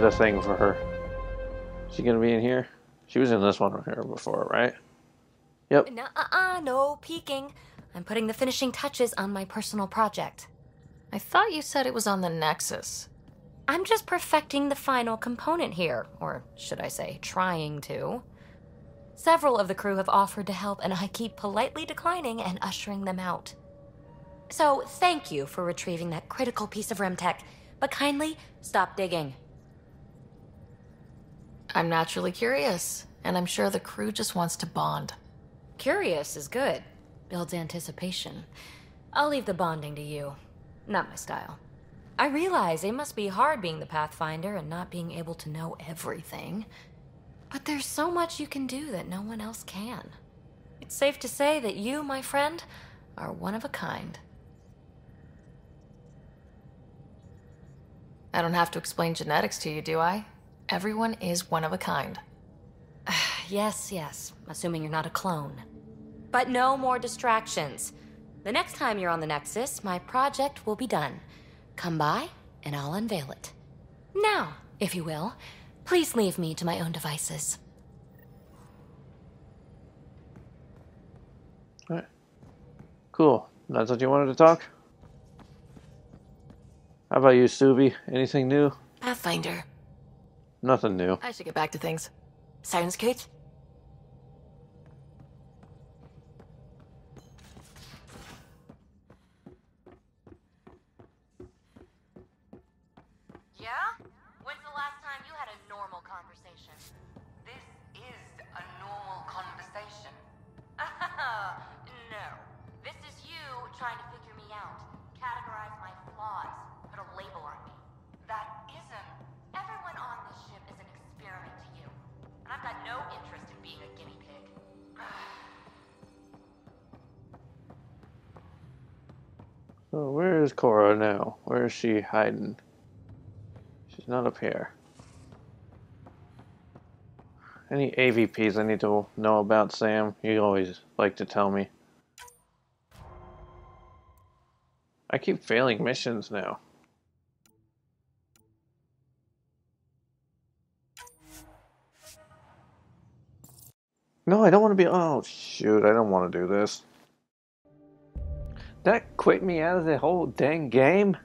did a thing for her. She gonna be in here? She was in this one here before, right? Yep. Nuh-uh, no peeking. I'm putting the finishing touches on my personal project. I thought you said it was on the Nexus. I'm just perfecting the final component here, or should I say, trying to. Several of the crew have offered to help, and I keep politely declining and ushering them out. So, thank you for retrieving that critical piece of Remtech, but kindly stop digging. I'm naturally curious, and I'm sure the crew just wants to bond. Curious is good, builds anticipation. I'll leave the bonding to you. Not my style. I realize it must be hard being the Pathfinder and not being able to know everything. But there's so much you can do that no one else can. It's safe to say that you, my friend, are one of a kind. I don't have to explain genetics to you, do I? Everyone is one of a kind. yes, yes, assuming you're not a clone. But no more distractions. The next time you're on the Nexus, my project will be done. Come by, and I'll unveil it. Now, if you will, please leave me to my own devices. Alright. Cool. That's what you wanted to talk? How about you, Suvi? Anything new? Pathfinder. Nothing new. I should get back to things. Sounds good? Yeah? When's the last time you had a normal conversation? This is a normal conversation. no. This is you trying to figure me out, categorize my flaws, So where is Cora now? Where is she hiding? She's not up here. Any AVPs I need to know about, Sam? You always like to tell me. I keep failing missions now. No, I don't want to be. Oh, shoot. I don't want to do this. That quit me out of the whole dang game?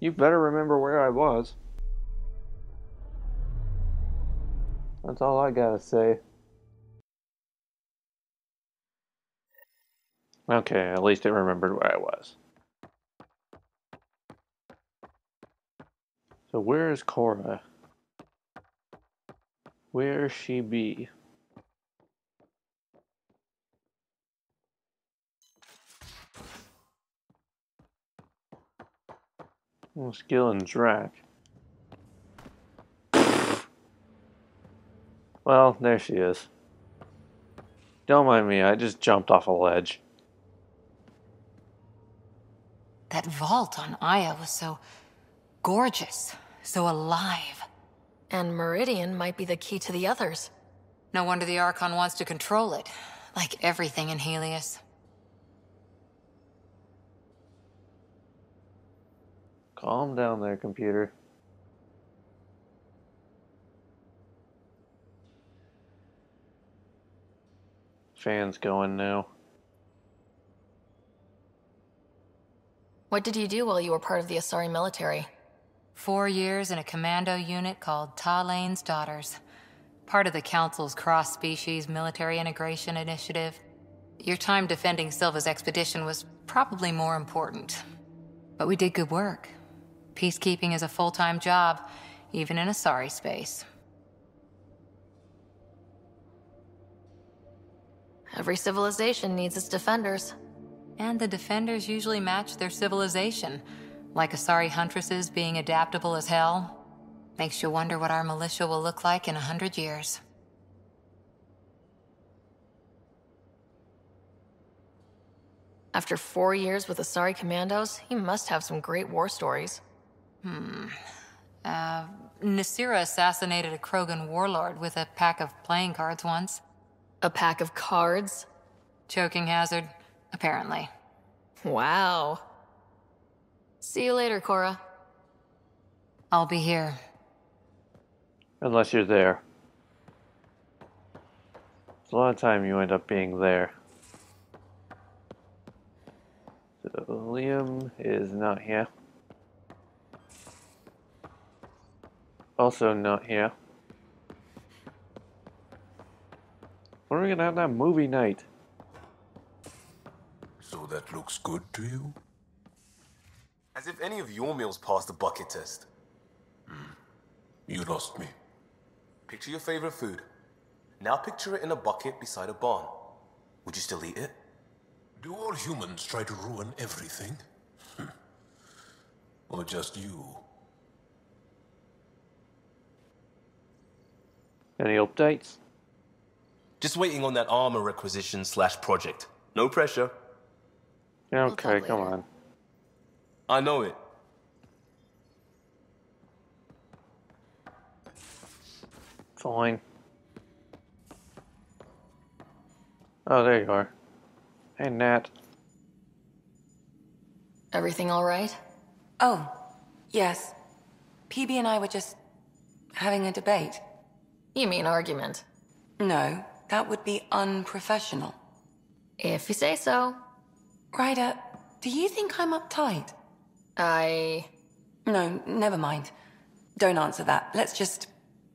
You better remember where I was. That's all I gotta say. Okay, at least it remembered where I was. So where is Cora? Where she be? Oh, skill and Drack. Well, there she is. Don't mind me, I just jumped off a ledge. That vault on Aya was so gorgeous, so alive. And Meridian might be the key to the others. No wonder the Archon wants to control it, like everything in Helios. Calm down there, computer. Fan's going now. What did you do while you were part of the Asari military? Four years in a commando unit called Talane's Daughters. Part of the Council's cross-species military integration initiative. Your time defending Silva's expedition was probably more important. But we did good work. Peacekeeping is a full-time job, even in Asari space. Every civilization needs its defenders. And the defenders usually match their civilization, like Asari huntresses being adaptable as hell. Makes you wonder what our militia will look like in a hundred years. After four years with Asari commandos, he must have some great war stories. Hmm. Uh, Nasira assassinated a Krogan warlord with a pack of playing cards once. A pack of cards? Choking hazard, apparently. Wow. See you later, Cora. I'll be here. Unless you're there. It's a lot of time you end up being there. So Liam is not here. Also not here. When are we gonna have that movie night? So that looks good to you? As if any of your meals passed the bucket test. Hmm. You lost me. Picture your favorite food. Now picture it in a bucket beside a barn. Would you still eat it? Do all humans try to ruin everything? Hmm. or just you? Any updates? Just waiting on that armor requisition slash project. No pressure. Okay, come on. I know it. Fine. Oh, there you are. Hey, Nat. Everything all right? Oh, yes. Peebee and I were just having a debate. You mean argument? No, that would be unprofessional. If you say so. Ryder, do you think I'm uptight? I. No, never mind. Don't answer that. Let's just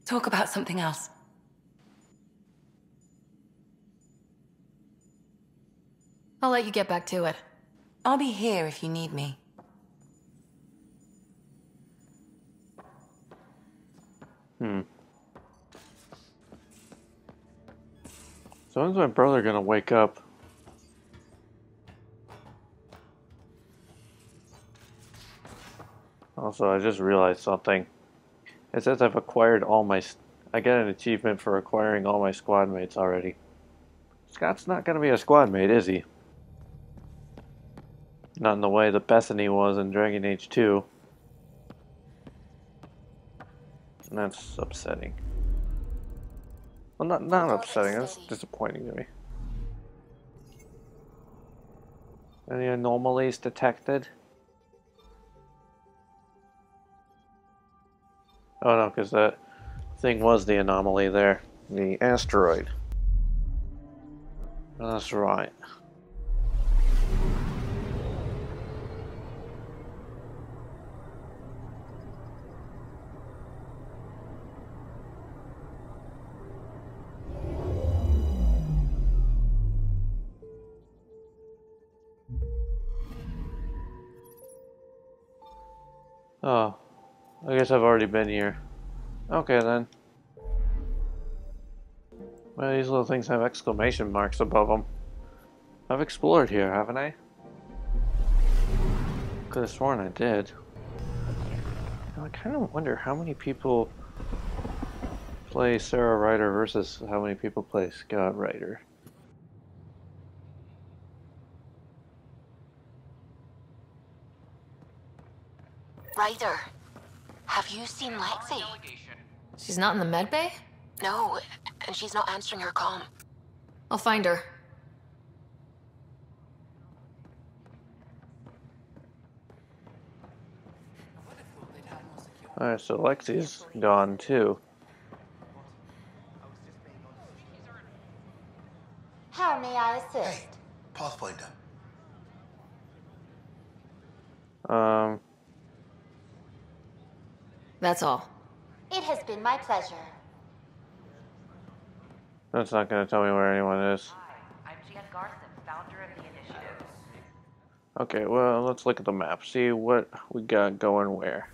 talk about something else. I'll let you get back to it. I'll be here if you need me. Hmm. So when's my brother gonna wake up? Also, I just realized something. It says I've acquired all my... I get an achievement for acquiring all my squad mates already. Scott's not gonna be a squad mate, is he? Not in the way that Bethany was in Dragon Age 2. And that's upsetting. Well, not not upsetting. That's disappointing to me. Any anomalies detected? Oh no, because that thing was the anomaly there. The asteroid. That's right. Oh, I guess I've already been here. Okay then. Well, these little things have exclamation marks above them. I've explored here, haven't I? Could have sworn I did. I kind of wonder how many people play Sarah Ryder versus how many people play Scott Ryder. Ryder, have you seen Lexi? She's not in the med bay? No, and she's not answering her call. I'll find her. Alright, so Lexi's gone too. How may I assist? Hey, Pathfinder. Um, That's all. It has been my pleasure. that's not going to tell me where anyone is. I'm Jien Garson, founder of the initiative. Okay, well, let's look at the map, see what we got going where.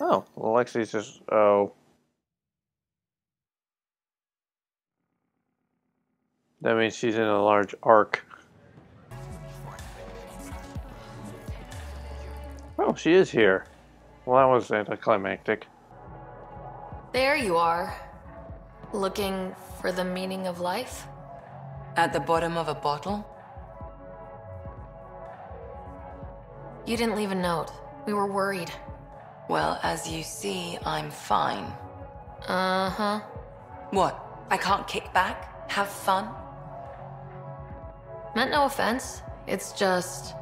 Oh, well, Lexi's just. Oh. That means she's in a large arc. Oh, she is here. Well, that was anticlimactic. There you are. Looking for the meaning of life? At the bottom of a bottle? You didn't leave a note. We were worried. Well, as you see, I'm fine. Uh huh. What? I can't kick back? Have fun? Meant no offense. It's just.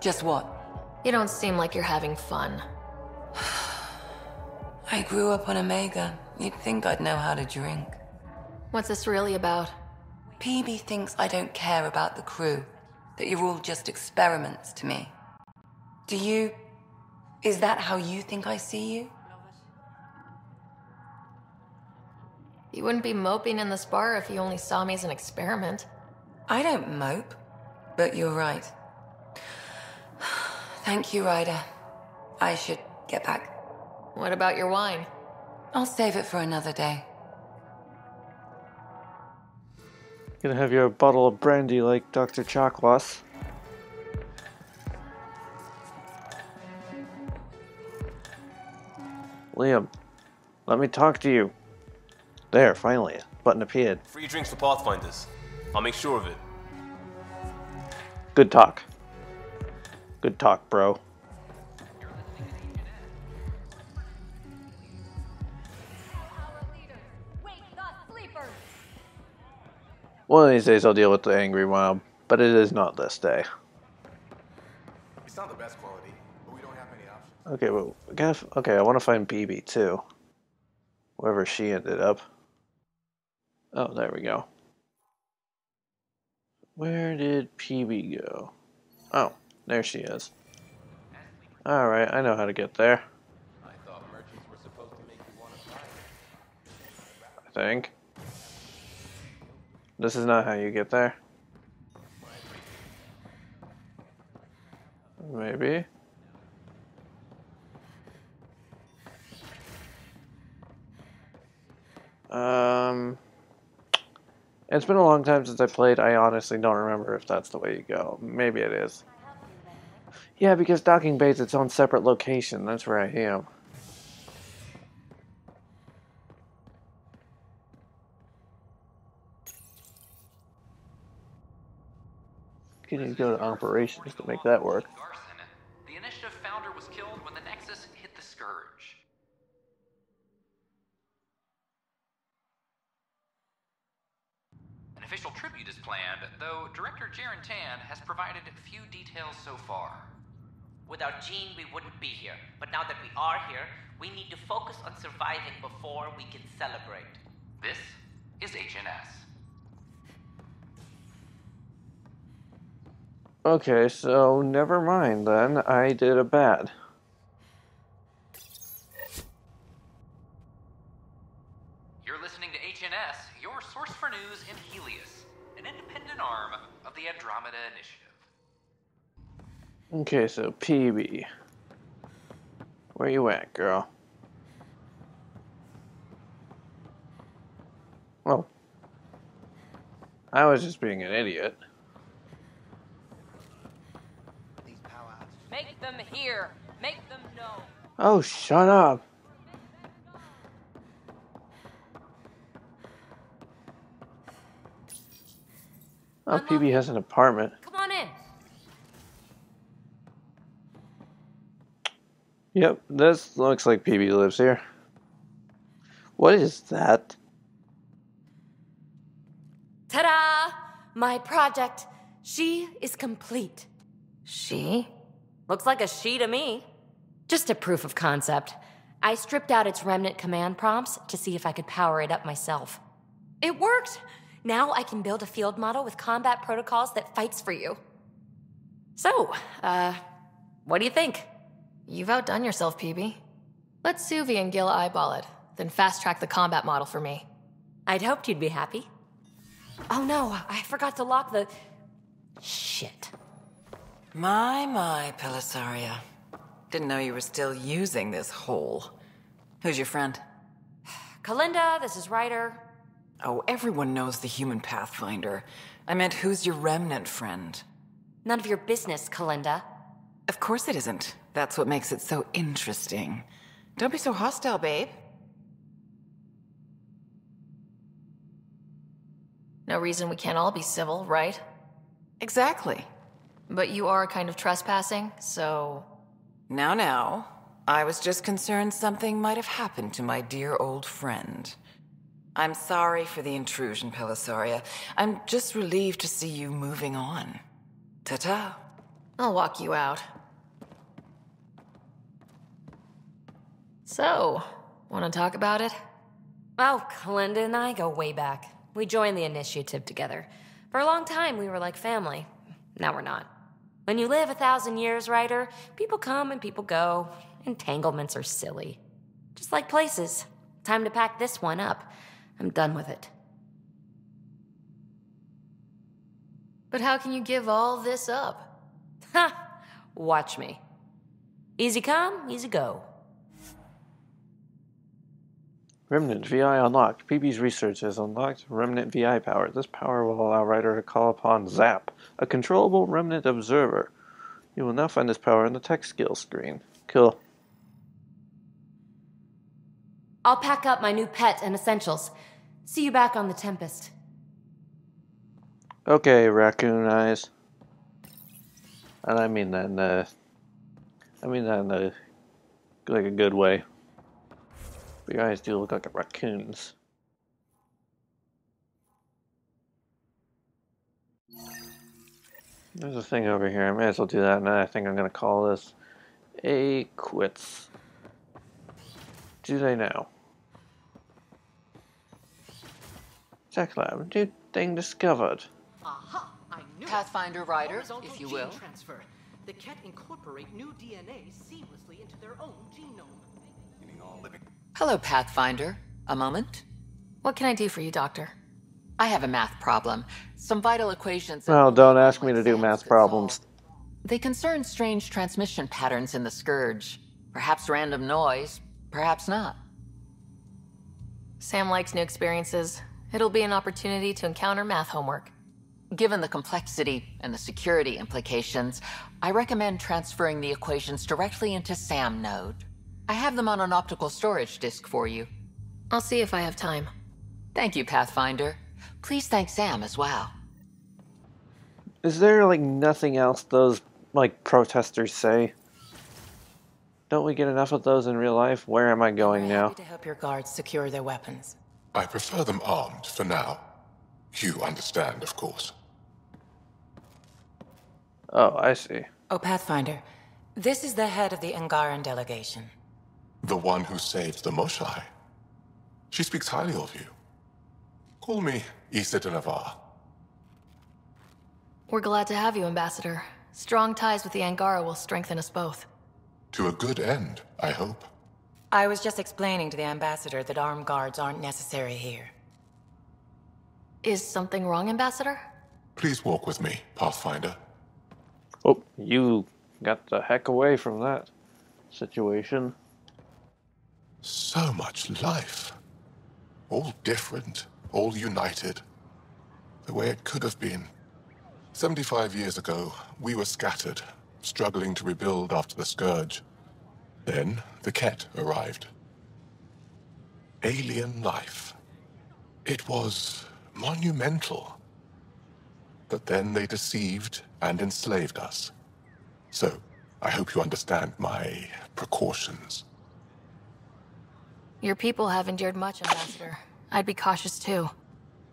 Just what? You don't seem like you're having fun. I grew up on Omega. You'd think I'd know how to drink. What's this really about? Peebee thinks I don't care about the crew, that you're all just experiments to me. Do you. Is that how you think I see you? You wouldn't be moping in this bar if you only saw me as an experiment. I don't mope, but you're right. Thank you, Ryder. I should get back. What about your wine? I'll save it for another day. Gonna have your bottle of brandy like Dr. Chakwas. Liam, let me talk to you. There, finally, a button appeared. Free drinks for Pathfinders. I'll make sure of it. Good talk. Good talk, bro. One of these days I'll deal with the angry mob, but it is not this day. It's not the best quality, but we don't have many options. Okay, well, I guess, okay, I want to find Peebee too. Wherever she ended up. Oh, there we go. Where did Peebee go? Oh, there she is. Alright, I know how to get there. I think. This is not how you get there. Maybe. Um, it's been a long time since I played. I honestly don't remember if that's the way you go. Maybe it is. Yeah, because Docking Bay is its own separate location. That's where I am. Can You go to operations to make that work. The initiative founder was killed when the Nexus hit the Scourge. An official tribute is planned, though Director Jarun Tann has provided few details so far. Without Jean, we wouldn't be here. But now that we are here, we need to focus on surviving before we can celebrate. This is HNS. Okay, so never mind then. I did a bad. You're listening to HNS, your source for news in Helios, an independent arm of the Andromeda Initiative. Okay, so Peebee. Where you at, girl? Oh. I was just being an idiot. Make them hear. Make them know. Oh, shut up. Oh, Peebee has an apartment. Yep, this looks like Peebee lives here. What is that? Ta da! My project. She is complete. She? Looks like a she to me. Just a proof of concept. I stripped out its remnant command prompts to see if I could power it up myself. It worked! Now I can build a field model with combat protocols that fights for you. So, uh, what do you think? You've outdone yourself, Peebee. Let Suvi and Gil eyeball it, then fast track the combat model for me. I'd hoped you'd be happy. Oh no, I forgot to lock the. Shit. My, my, Pelessaria. Didn't know you were still using this hole. Who's your friend? Kalinda, this is Ryder. Oh, everyone knows the human Pathfinder. I meant, who's your remnant friend? None of your business, Kalinda. Of course it isn't. That's what makes it so interesting. Don't be so hostile, babe. No reason we can't all be civil, right? Exactly. But you are kind of trespassing, so. Now, now. I was just concerned something might have happened to my dear old friend. I'm sorry for the intrusion, Pelessaria. I'm just relieved to see you moving on. Ta-ta. I'll walk you out. So, want to talk about it? Oh, Kalinda and I go way back. We joined the initiative together. For a long time, we were like family. Now we're not. When you live a thousand years, Ryder, people come and people go. Entanglements are silly. Just like places. Time to pack this one up. I'm done with it. But how can you give all this up? Ha! Watch me. Easy come, easy go. Remnant VI unlocked. Peebee's research has unlocked Remnant VI power. This power will allow Ryder to call upon Zap, a controllable Remnant observer. You will now find this power in the tech skill screen. Cool. I'll pack up my new pet and essentials. See you back on the Tempest. Okay, raccoon eyes. And I mean that in a, I mean that in a, like a good way. But your eyes do look like raccoons. There's a thing over here. I may as well do that, and I think I'm going to call this a quits. Do they know? Tech lab, new thing discovered. Aha! I knew Pathfinder Ryder, Horizontal if you will. Transfer. The Kett incorporate new DNA seamlessly into their own genome. Hello, Pathfinder. A moment? What can I do for you, Doctor? I have a math problem. Some vital equations. Well, don't ask me to do math problems. They concern strange transmission patterns in the Scourge. Perhaps random noise, perhaps not. Sam likes new experiences. It'll be an opportunity to encounter math homework. Given the complexity and the security implications, I recommend transferring the equations directly into SAM node. I have them on an optical storage disk for you. I'll see if I have time. Thank you, Pathfinder. Please thank Sam as well. Is there like nothing else those like protesters say? Don't we get enough of those in real life? Where am I going now? To help your guards secure their weapons. I prefer them armed for now. You understand, of course. Oh, I see. Oh, Pathfinder, this is the head of the Angaran delegation. The one who saved the Moshae. She speaks highly of you. Call me Issa de Navarre. We're glad to have you, Ambassador. Strong ties with the Angara will strengthen us both. To a good end, I hope. I was just explaining to the Ambassador that armed guards aren't necessary here. Is something wrong, Ambassador? Please walk with me, Pathfinder. Oh, you got the heck away from that situation. So much life. All different, all united. The way it could have been. 75 years ago, we were scattered, struggling to rebuild after the Scourge. Then, the Kett arrived. Alien life. It was monumental. But then they deceived and enslaved us. So, I hope you understand my precautions. Your people have endured much, Ambassador. I'd be cautious too.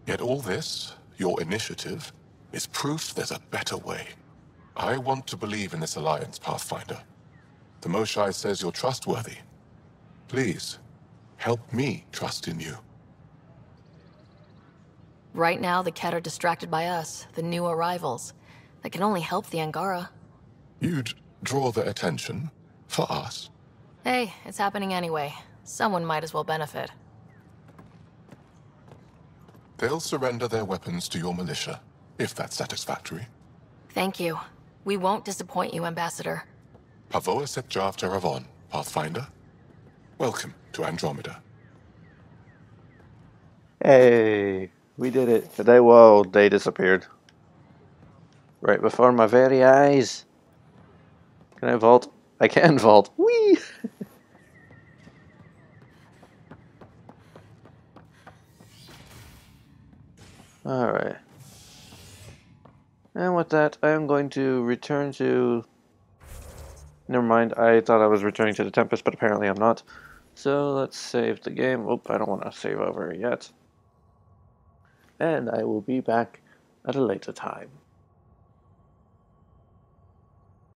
Yet all this, your initiative, is proof there's a better way. I want to believe in this alliance, Pathfinder. The Moshae says you're trustworthy. Please, help me trust in you. Right now, the Kett are distracted by us, the new arrivals. That can only help the Angara. You'd draw their attention for us. Hey, it's happening anyway. Someone might as well benefit. They'll surrender their weapons to your militia, if that's satisfactory. Thank you. We won't disappoint you, Ambassador. Pavoa set Jav Teravon, Pathfinder. Welcome to Andromeda. Hey, we did it. They whoa, they disappeared. Right before my very eyes. Can I vault? I can vault. Whee! Alright. And with that, I am going to return to... Never mind, I thought I was returning to the Tempest, but apparently I'm not. So let's save the game. Oop, I don't want to save over yet. and I will be back at a later time.